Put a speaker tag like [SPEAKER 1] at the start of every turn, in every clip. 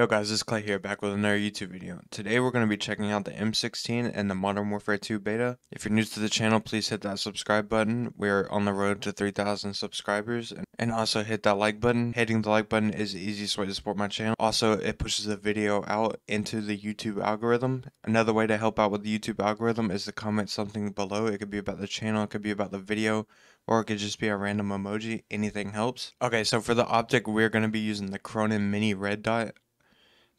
[SPEAKER 1] Yo guys, it's Klay here, back with another YouTube video. Today we're going to be checking out the M16 and the Modern Warfare 2 beta. If you're new to the channel, please hit that subscribe button. We're on the road to 3,000 subscribers. And also hit that like button. Hitting the like button is the easiest way to support my channel. Also, it pushes the video out into the YouTube algorithm. Another way to help out with the YouTube algorithm is to comment something below. It could be about the channel, it could be about the video, or it could just be a random emoji. Anything helps. Okay, so for the optic, we're going to be using the Cronen Mini Red Dot.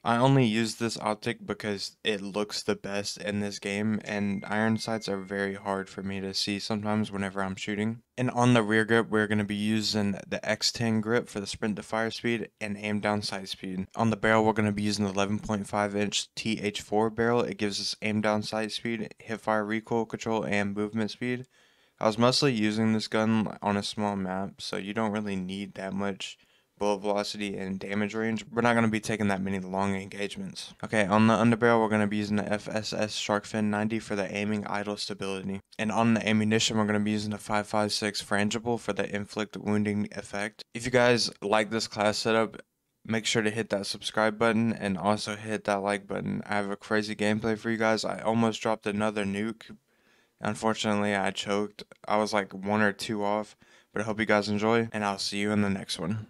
[SPEAKER 1] I only use this optic because it looks the best in this game and iron sights are very hard for me to see sometimes whenever I'm shooting. And on the rear grip we're going to be using the X10 grip for the sprint to fire speed and aim down sight speed. On the barrel we're going to be using the 11.5 inch TH4 barrel. It gives us aim down sight speed, hip fire recoil control, and movement speed. I was mostly using this gun on a small map so you don't really need that much bullet velocity, and damage range, we're not going to be taking that many long engagements. Okay, on the underbarrel, we're going to be using the FSS Sharkfin 90 for the aiming idle stability. And on the ammunition, we're going to be using the 5.56 frangible for the inflict wounding effect. If you guys like this class setup, make sure to hit that subscribe button and also hit that like button. I have a crazy gameplay for you guys. I almost dropped another nuke. Unfortunately, I choked. I was like one or two off, but I hope you guys enjoy, and I'll see you in the next one.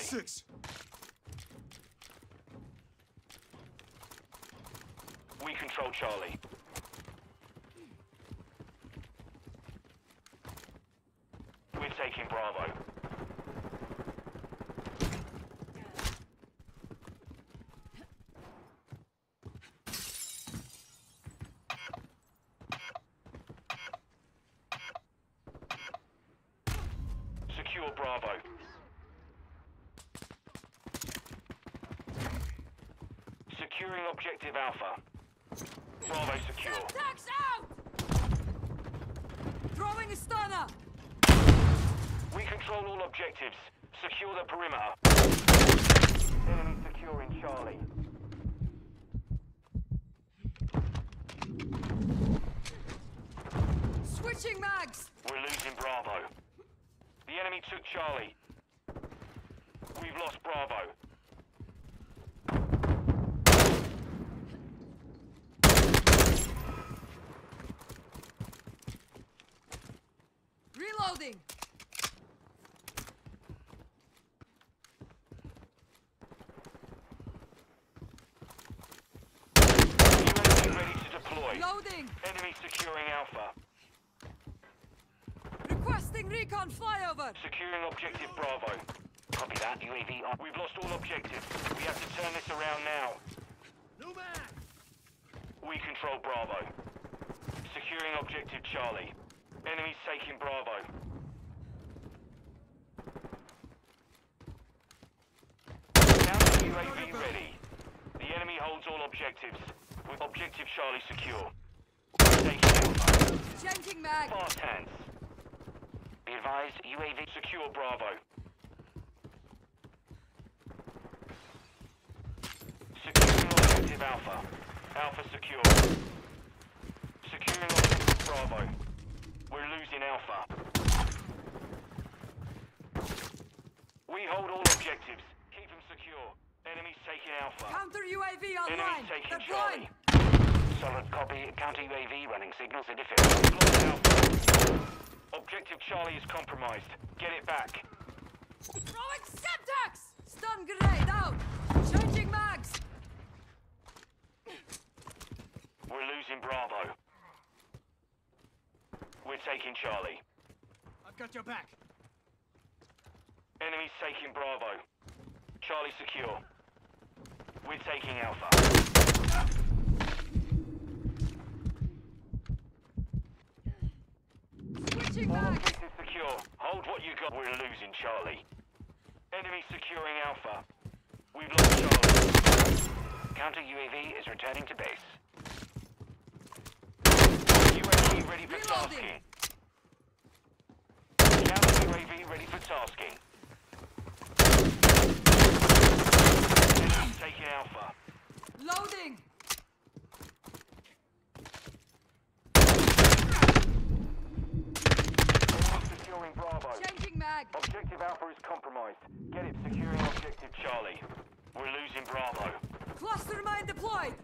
[SPEAKER 2] Charlie.
[SPEAKER 3] Six.
[SPEAKER 2] We control Charlie. We're taking Bravo. Secure Bravo. Securing objective Alpha. Bravo secure.
[SPEAKER 4] Tax out! Throwing a stunner!
[SPEAKER 2] We control all objectives. Secure the perimeter. Enemy securing Charlie.
[SPEAKER 4] Switching mags!
[SPEAKER 2] We're losing Bravo. The enemy took Charlie. We've lost Bravo.
[SPEAKER 4] Reloading!
[SPEAKER 2] UAV ready to deploy.
[SPEAKER 4] Loading!
[SPEAKER 2] Enemy securing Alpha.
[SPEAKER 4] Requesting recon flyover!
[SPEAKER 2] Securing objective Bravo. Copy that. UAV on. We've lost all objectives. We have to turn this around now.
[SPEAKER 3] No man.
[SPEAKER 2] We control Bravo. Securing objective Charlie. Enemies taking Bravo. Counter UAV ready. The enemy holds all objectives. With objective Charlie secure. Taking Alpha.
[SPEAKER 4] Changing mag!
[SPEAKER 2] Fast hands. Be advised, UAV secure Bravo. Securing objective Alpha. Alpha secure. Securing objective Bravo. We're losing Alpha. We hold all objectives. Keep them secure. Enemies taking Alpha.
[SPEAKER 4] Counter UAV online!
[SPEAKER 2] Enemies taking! Charlie. Solid copy. Counter UAV running signals interference. Lost Alpha. Objective Charlie is compromised. Get it back.
[SPEAKER 4] Throwing Semtex! Stun grenade out! Changing mags!
[SPEAKER 2] We're losing Bravo. We're taking Charlie.
[SPEAKER 3] I've got your back.
[SPEAKER 2] Enemies taking Bravo. Charlie secure. We're taking Alpha.
[SPEAKER 4] Switching
[SPEAKER 2] All
[SPEAKER 4] mag!
[SPEAKER 2] secure. Hold what you got. We're losing Charlie. Enemy securing Alpha. We've lost Counter UAV is returning to base. UAV ready for
[SPEAKER 4] Reloading.
[SPEAKER 2] tasking. UAV ready for tasking. Taking Alpha.
[SPEAKER 4] Loading.
[SPEAKER 2] Securing Bravo.
[SPEAKER 4] Changing mag.
[SPEAKER 2] Objective Alpha is compromised. Get it securing Objective Charlie. We're losing Bravo.
[SPEAKER 4] Cluster mine deployed.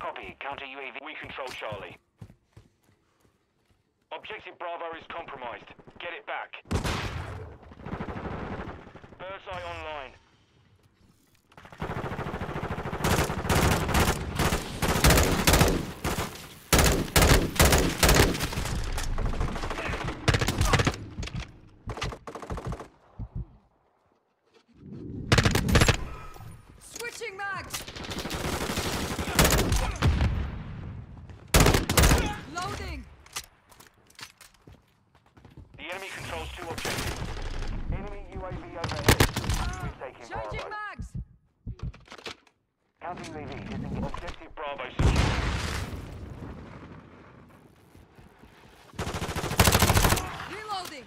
[SPEAKER 2] Copy. Counter UAV. We control Charlie. Objective Bravo is compromised. Get it back. Birdseye online.
[SPEAKER 4] Switching mags. Loading.
[SPEAKER 2] The enemy controls two objectives. Enemy UAV overhead. We're taking
[SPEAKER 4] Changing
[SPEAKER 2] Bravo.
[SPEAKER 4] mags.
[SPEAKER 2] Counter UAV is engaged. Objective Bravo secure.
[SPEAKER 4] Reloading.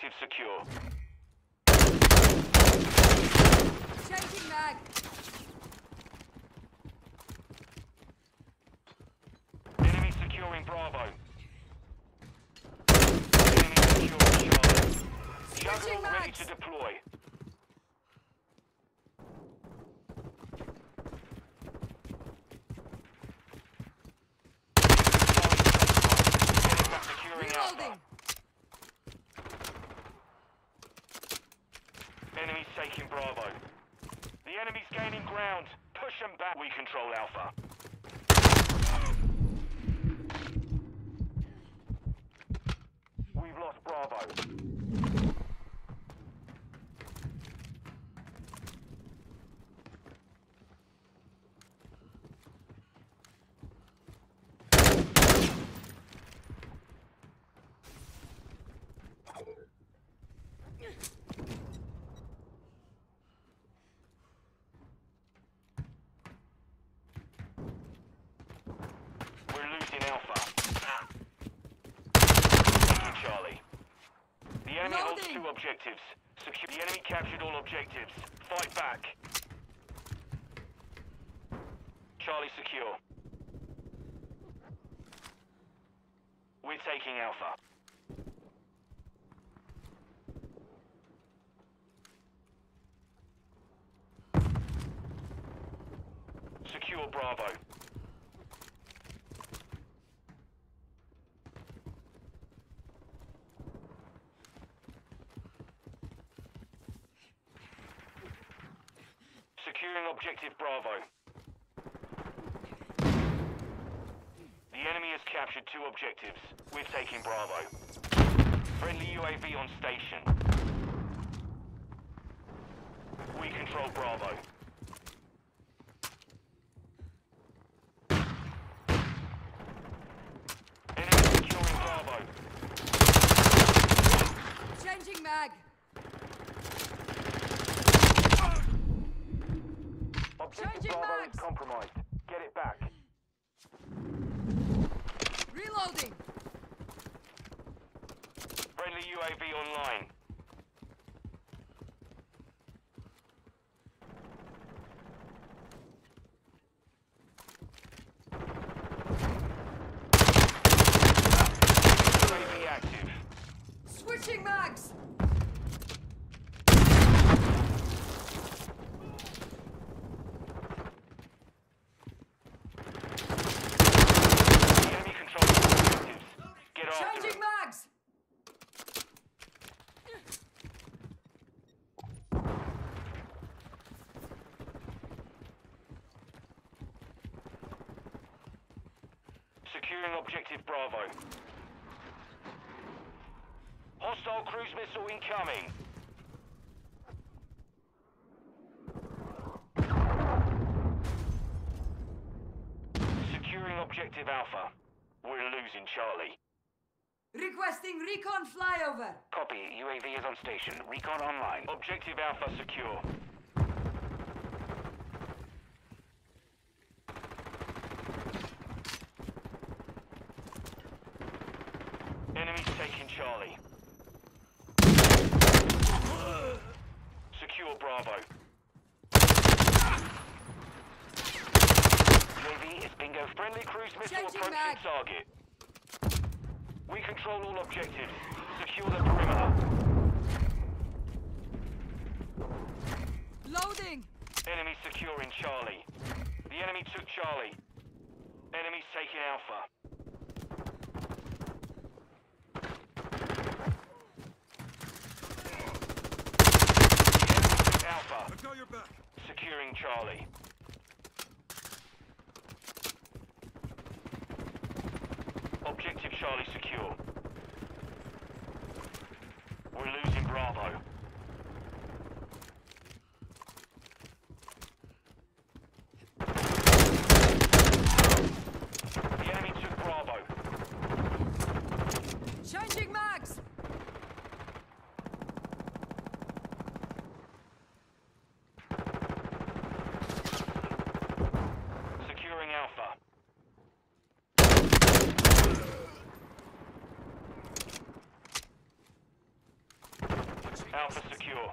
[SPEAKER 2] Two objectives secure.
[SPEAKER 4] Changing mag.
[SPEAKER 2] Enemy securing Bravo. Enemy securing Charlie.
[SPEAKER 4] Switching
[SPEAKER 2] Juggernaut ready
[SPEAKER 4] mags.
[SPEAKER 2] to deploy. Securing Alpha.
[SPEAKER 4] Reloading.
[SPEAKER 2] Enemies taking Bravo. The enemy's gaining ground. Push them back. We control Alpha. We've lost Bravo. We're losing Alpha. Taking Charlie. The enemy two objectives. Secure. The enemy captured all objectives. Fight back. Charlie secure. We're taking Alpha. Secure Bravo. Securing objective Bravo. The enemy has captured two objectives. We're taking Bravo. Friendly UAV on station. We control Bravo. Enemy securing Bravo.
[SPEAKER 4] Changing mag.
[SPEAKER 2] Objective
[SPEAKER 4] Changing
[SPEAKER 2] Bravo
[SPEAKER 4] mags.
[SPEAKER 2] is compromised. Get it back.
[SPEAKER 4] Reloading.
[SPEAKER 2] Friendly UAV online. UAV active.
[SPEAKER 4] Switching mags.
[SPEAKER 2] The enemy controls all objectives. Get after
[SPEAKER 4] Changing mags.
[SPEAKER 2] Securing objective Bravo. Hostile cruise missile incoming. Securing objective Alpha. We're losing Charlie.
[SPEAKER 4] Requesting recon flyover.
[SPEAKER 2] Copy. UAV is on station. Recon online. Objective Alpha secure. Enemies taking Charlie. Secure Bravo. UAV is bingo. Friendly cruise missile
[SPEAKER 4] Changing
[SPEAKER 2] approaching
[SPEAKER 4] mag.
[SPEAKER 2] target. We control all objectives. Secure the perimeter.
[SPEAKER 4] Loading.
[SPEAKER 2] Enemy securing Charlie. The enemy took Charlie. Enemy's taking Alpha. Alpha,
[SPEAKER 3] I've got your back.
[SPEAKER 2] securing Charlie. Objective Charlie secure. We're losing Bravo. The enemy took Bravo.
[SPEAKER 4] Changing mags.
[SPEAKER 2] Securing Alpha. Alpha secure.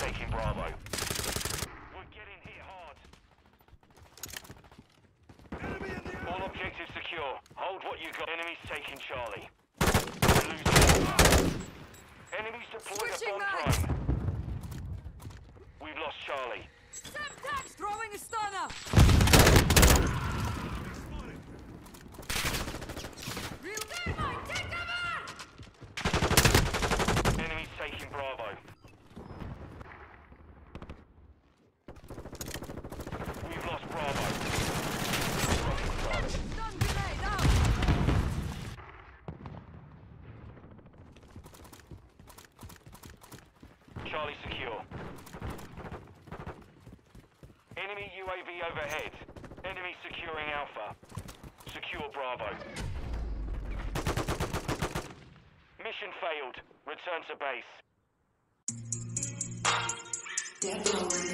[SPEAKER 2] Taking Bravo. We're getting hit hard.
[SPEAKER 3] Enemy in the air.
[SPEAKER 2] All objectives secure. Hold what you got. Enemies taking Charlie. We're losing. Enemies deployed a bomb
[SPEAKER 4] mags.
[SPEAKER 2] drone. We've lost Charlie.
[SPEAKER 4] Semtex throwing a stunner.
[SPEAKER 3] Spotted.
[SPEAKER 2] Taking Bravo. We've lost Bravo. Charlie secure. Enemy UAV overhead. Enemy securing Alpha. Secure Bravo. Mission failed. Return to base.
[SPEAKER 5] Deployed.